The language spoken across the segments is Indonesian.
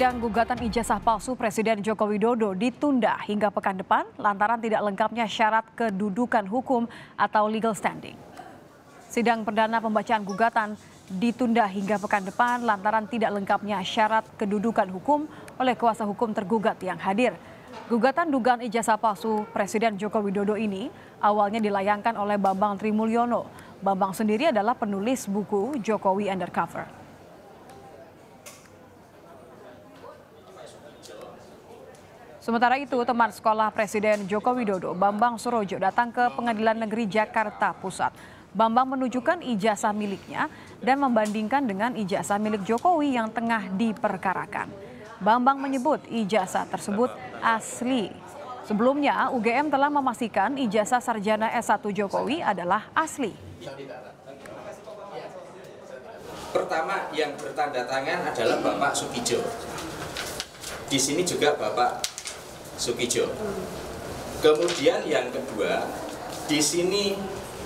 Sidang gugatan ijazah palsu Presiden Joko Widodo ditunda hingga pekan depan lantaran tidak lengkapnya syarat kedudukan hukum atau legal standing. Sidang perdana pembacaan gugatan ditunda hingga pekan depan lantaran tidak lengkapnya syarat kedudukan hukum oleh kuasa hukum tergugat yang hadir. Gugatan dugaan ijazah palsu Presiden Joko Widodo ini awalnya dilayangkan oleh Bambang Trimulyono. Bambang sendiri adalah penulis buku Jokowi Undercover. Sementara itu, teman sekolah Presiden Joko Widodo, Bambang Surojo, datang ke Pengadilan Negeri Jakarta Pusat. Bambang menunjukkan ijazah miliknya dan membandingkan dengan ijazah milik Jokowi yang tengah diperkarakan. Bambang menyebut ijazah tersebut asli. Sebelumnya, UGM telah memastikan ijazah sarjana S1 Jokowi adalah asli. Pertama yang bertanda tangan adalah Bapak Sukijo. Di sini juga Bapak Sukijo. Kemudian yang kedua, di sini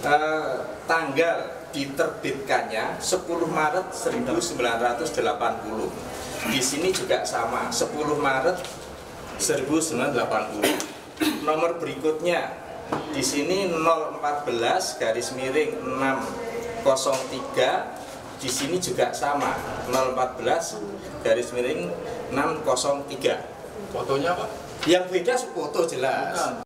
eh, tanggal diterbitkannya 10 Maret 1980. Di sini juga sama, 10 Maret 1980. Nomor berikutnya di sini 014 garis miring 603 di sini juga sama 014 garis miring 603 Fotonya Pak? Yang beda foto jelas. Bukan,